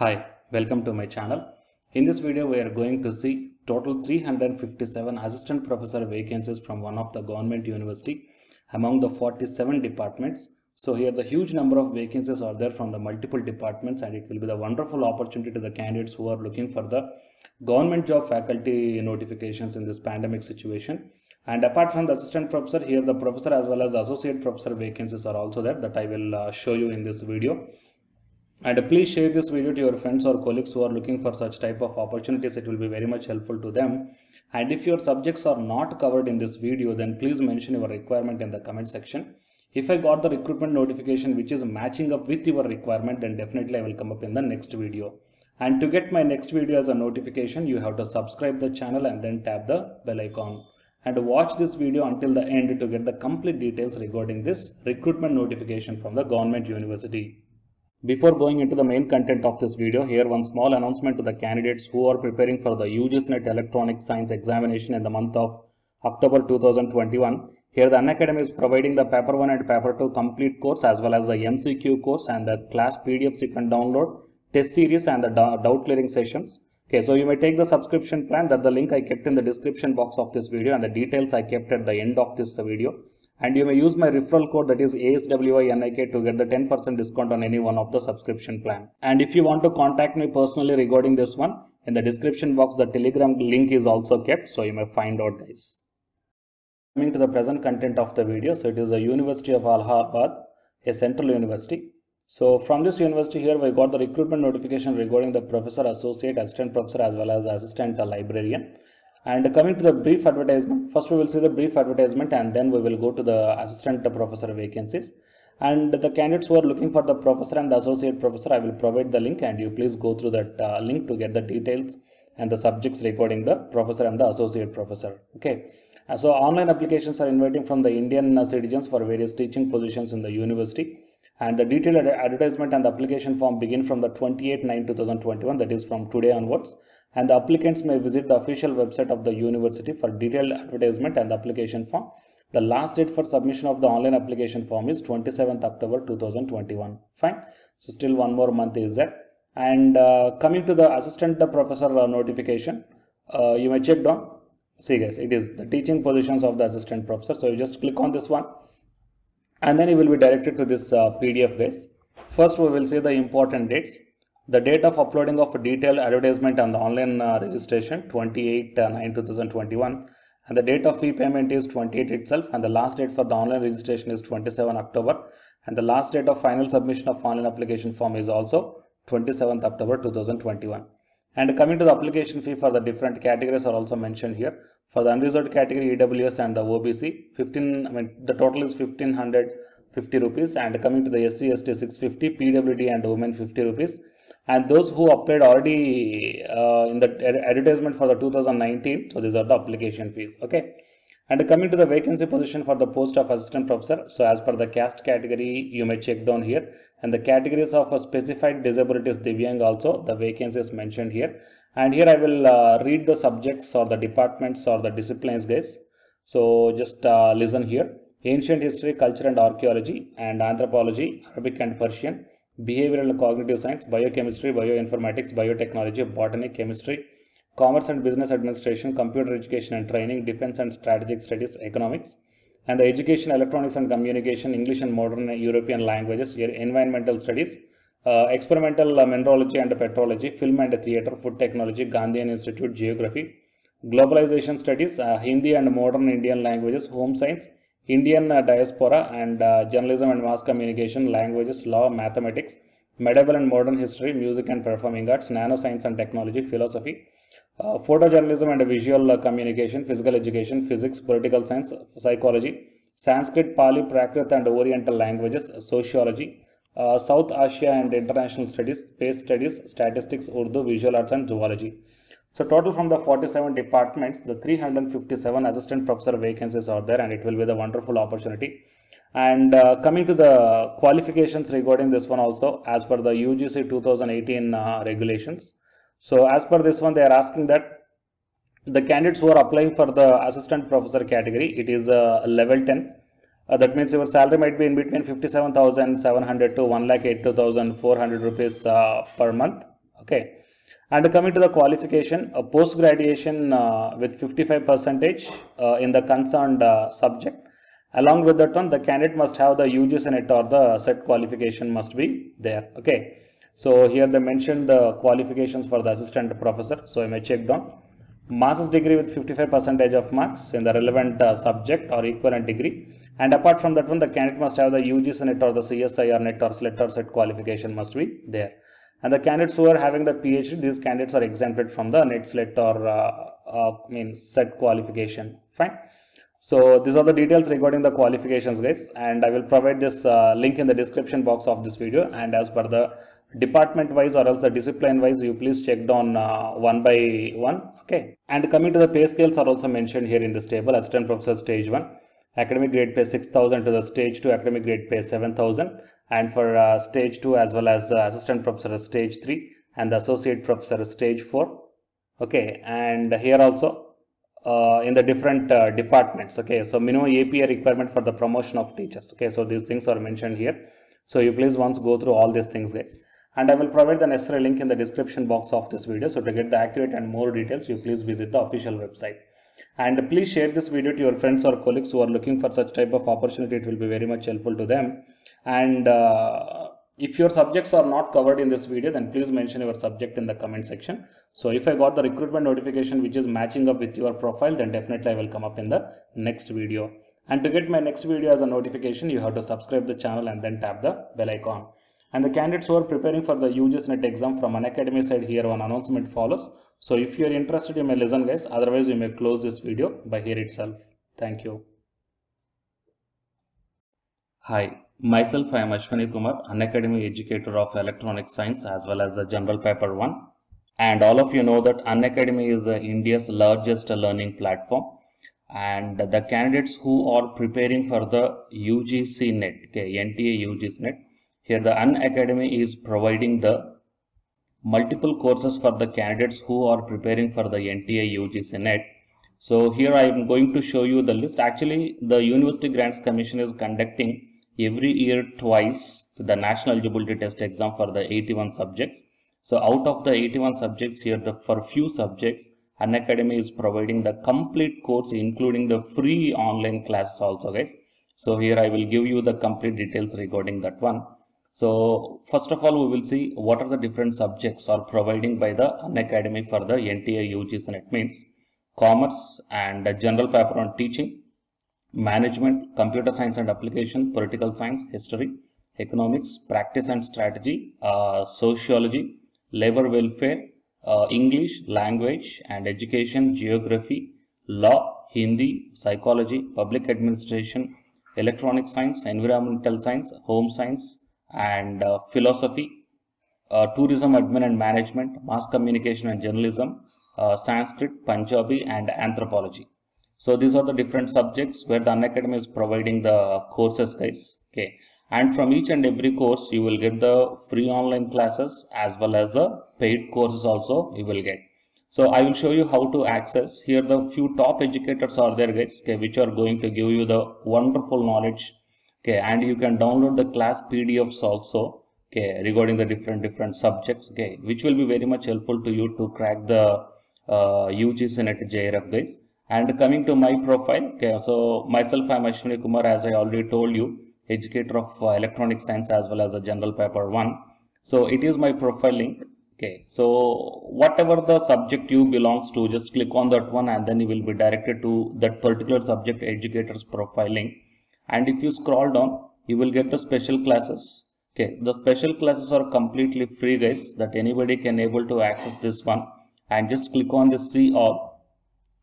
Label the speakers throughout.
Speaker 1: Hi, welcome to my channel. In this video, we are going to see total 357 assistant professor vacancies from one of the government university among the 47 departments. So here the huge number of vacancies are there from the multiple departments and it will be the wonderful opportunity to the candidates who are looking for the government job faculty notifications in this pandemic situation. And apart from the assistant professor, here the professor as well as associate professor vacancies are also there that I will uh, show you in this video and please share this video to your friends or colleagues who are looking for such type of opportunities. It will be very much helpful to them. And if your subjects are not covered in this video then please mention your requirement in the comment section. If i got the recruitment notification which is matching up with your requirement then definitely i will come up in the next video. And to get my next video as a notification you have to subscribe the channel and then tap the bell icon. And watch this video until the end to get the complete details regarding this recruitment notification from the government university before going into the main content of this video, here one small announcement to the candidates who are preparing for the UGC NET Electronic Science examination in the month of October 2021. Here the Unacademy is providing the paper 1 and paper 2 complete course as well as the MCQ course and the class PDFs you can download, test series and the doubt clearing sessions. Okay, so you may take the subscription plan that the link I kept in the description box of this video and the details I kept at the end of this video and you may use my referral code that is ASWINIK to get the 10% discount on any one of the subscription plan. And if you want to contact me personally regarding this one, in the description box the telegram link is also kept so you may find out guys. Coming to the present content of the video, so it is the University of Allahabad, a central university. So from this university here we got the recruitment notification regarding the professor, associate, assistant professor as well as assistant librarian. And coming to the brief advertisement, first we will see the brief advertisement and then we will go to the assistant professor vacancies. And the candidates who are looking for the professor and the associate professor, I will provide the link and you please go through that uh, link to get the details and the subjects regarding the professor and the associate professor. Okay. Uh, so online applications are inviting from the Indian uh, citizens for various teaching positions in the university. And the detailed advertisement and the application form begin from the 28 9 2021 that is from today onwards and the applicants may visit the official website of the university for detailed advertisement and application form. The last date for submission of the online application form is 27th October 2021. Fine. So still one more month is there. And uh, coming to the assistant professor uh, notification, uh, you may check down. See guys, it is the teaching positions of the assistant professor. So you just click on this one and then you will be directed to this PDF guys. First we will see the important dates the date of uploading of a detailed advertisement on the online uh, registration 28 uh, 9 2021 and the date of fee payment is 28 itself and the last date for the online registration is 27 October. And the last date of final submission of online application form is also 27th October 2021 and coming to the application fee for the different categories are also mentioned here. For the unreserved category EWS and the OBC 15 I mean the total is 1550 rupees. And coming to the SC ST 650 PWD and women 50 rupees and those who applied already uh, in the advertisement for the 2019 so these are the application fees okay? And coming to the vacancy position for the post of assistant professor so as per the caste category you may check down here. And the categories of a specified disabilities divyang also the vacancies mentioned here. And here i will uh, read the subjects or the departments or the disciplines guys. So just uh, listen here. Ancient history culture and archaeology and anthropology arabic and persian behavioral and cognitive science, biochemistry, bioinformatics, biotechnology, botany, chemistry, commerce and business administration, computer education and training, defense and strategic studies, economics, and the education, electronics and communication, English and modern European languages, environmental studies, uh, experimental uh, mineralogy and petrology, film and theatre, food technology, Gandhian Institute, geography, globalization studies, uh, Hindi and modern Indian languages, home science, Indian uh, diaspora and uh, journalism and mass communication, languages, law, mathematics, medieval and modern history, music and performing arts, nanoscience and technology, philosophy, uh, photojournalism and visual communication, physical education, physics, political science, psychology, Sanskrit, Pali, Prakrit and Oriental languages, sociology, uh, South Asia and international studies, space studies, statistics, Urdu, visual arts and zoology. So total from the 47 departments, the 357 assistant professor vacancies are there and it will be the wonderful opportunity. And uh, coming to the qualifications regarding this one also as per the UGC 2018 uh, regulations. So as per this one, they are asking that the candidates who are applying for the assistant professor category, it is uh, level 10. Uh, that means your salary might be in between 57,700 to 1,82,400 rupees uh, per month okay and coming to the qualification a post graduation uh, with 55 percentage uh, in the concerned uh, subject. Along with that one the candidate must have the UGC net or the set qualification must be there. Okay. So here they mentioned the qualifications for the assistant professor. So I may check down. Master's degree with 55 percentage of marks in the relevant uh, subject or equivalent degree. And apart from that one the candidate must have the UGC net or the CSIR net or SLET or set qualification must be there and the candidates who are having the PhD these candidates are exempted from the net SLET or uh, uh, mean set qualification. Fine. So these are the details regarding the qualifications guys. And I will provide this uh, link in the description box of this video. And as per the department wise or else the discipline wise you please check down uh, one by one. Okay. And coming to the pay scales are also mentioned here in this table assistant professor stage 1 academic grade pay 6000 to the stage 2 academic grade pay 7000 and for uh, stage 2 as well as uh, assistant professor stage 3 and the associate professor stage 4 okay and here also uh, in the different uh, departments. Okay so minimum APA requirement for the promotion of teachers. Okay so these things are mentioned here. So you please once go through all these things guys. And I will provide the necessary link in the description box of this video. So to get the accurate and more details you please visit the official website and please share this video to your friends or colleagues who are looking for such type of opportunity it will be very much helpful to them and uh, if your subjects are not covered in this video then please mention your subject in the comment section so if I got the recruitment notification which is matching up with your profile, then definitely I will come up in the next video. And to get my next video as a notification, you have to subscribe the channel and then tap the bell icon. And the candidates who are preparing for the UGC NET exam from Unacademy side here one announcement follows. So if you are interested, you may listen guys. Otherwise, you may close this video by here itself. Thank you. Hi, myself I am Ashwani Kumar, Unacademy educator of electronic science as well as the general paper 1 and all of you know that Unacademy is uh, India's largest learning platform and the candidates who are preparing for the UGC net, okay, NTA UGC net, here the Unacademy is providing the multiple courses for the candidates who are preparing for the NTA UGC net. So here I am going to show you the list. Actually, the University Grants Commission is conducting every year twice the National Eligibility Test exam for the 81 subjects so out of the 81 subjects here, the for few subjects, Unacademy is providing the complete course, including the free online classes also, guys. So here I will give you the complete details regarding that one. So first of all, we will see what are the different subjects are providing by the Unacademy for the NTA UGC net means commerce and general paper on teaching, management, computer science and application, political science, history, economics, practice and strategy, uh, sociology, labor welfare, uh, English, language and education, geography, law, Hindi, psychology, public administration, electronic science, environmental science, home science and uh, philosophy, uh, tourism admin and management, mass communication and journalism, uh, Sanskrit, Punjabi and anthropology. So these are the different subjects where the Unacademy is providing the courses guys. Okay and from each and every course you will get the free online classes as well as the paid courses also you will get so i will show you how to access here the few top educators are there guys okay which are going to give you the wonderful knowledge okay and you can download the class pdfs also okay regarding the different different subjects okay which will be very much helpful to you to crack the uh, UGC net JRF guys. And coming to my profile okay so myself i'm ashwini kumar as i already told you educator of uh, electronic science as well as a general paper one. So it is my profile link okay. So whatever the subject you belongs to just click on that one and then you will be directed to that particular subject educator's profile link and if you scroll down you will get the special classes. Okay the special classes are completely free guys that anybody can able to access this one. And just click on the see all.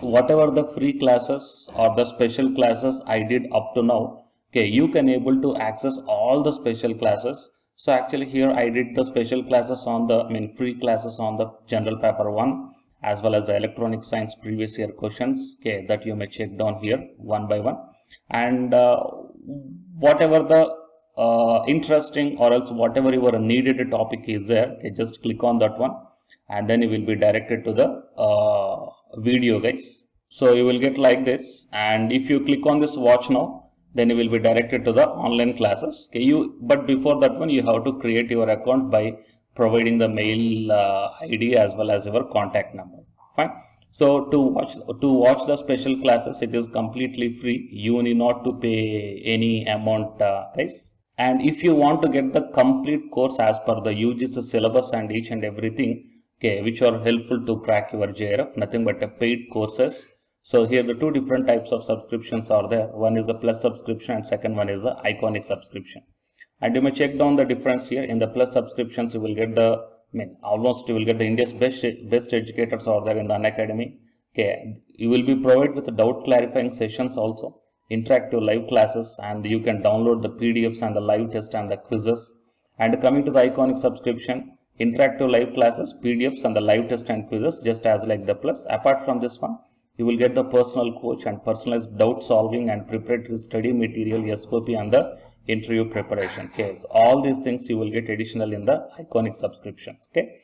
Speaker 1: Whatever the free classes or the special classes i did up to now okay you can able to access all the special classes. So actually here i did the special classes on the i mean free classes on the general paper one as well as the electronic science previous year questions okay that you may check down here one by one and uh, whatever the uh, interesting or else whatever your needed topic is there okay, just click on that one. And then you will be directed to the uh, video guys. So you will get like this. And if you click on this watch now then you will be directed to the online classes. Okay you but before that one you have to create your account by providing the mail uh, id as well as your contact number. Fine so to watch to watch the special classes it is completely free. You need not to pay any amount uh, guys. And if you want to get the complete course as per the UGC syllabus and each and everything okay which are helpful to crack your JRF nothing but a paid courses. So here the two different types of subscriptions are there. One is the plus subscription and second one is the iconic subscription. And you may check down the difference here. In the plus subscriptions you will get the I mean almost you will get the India's best best educators are there in the Unacademy okay you will be provided with doubt clarifying sessions also interactive live classes and you can download the PDFs and the live test and the quizzes. And coming to the iconic subscription interactive live classes PDFs and the live test and quizzes just as like the plus. Apart from this one you will get the personal coach and personalized doubt solving and preparatory study material SOP and the interview preparation. Okay, so all these things you will get additional in the iconic subscriptions. Okay,